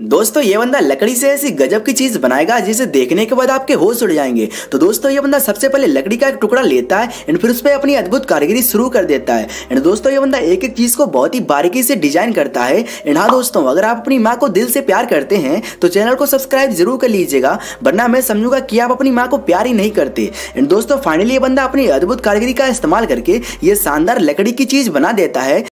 दोस्तों, ये बंदा लकड़ी से ऐसी गजब की चीज़ बनाएगा जिसे देखने के बाद आपके होश उड़ जाएँगे। तो दोस्तों, ये बंदा सबसे पहले लकड़ी का एक टुकड़ा लेता है, एंड फिर उस पर अपनी अद्भुत कारीगरी शुरू कर देता है। एंड दोस्तों, ये बंदा एक एक चीज़ को बहुत ही बारीकी से डिज़ाइन करता है। एंड हाँ दोस्तों, अगर आप अपनी माँ को दिल से प्यार करते हैं तो चैनल को सब्सक्राइब ज़रूर कर लीजिएगा, वरना मैं समझूँगा कि आप अपनी माँ को प्यार ही नहीं करते। एंड दोस्तों, फाइनली ये बंदा अपनी अद्भुत कारीगरी का इस्तेमाल करके ये शानदार लकड़ी की चीज़ बना देता है।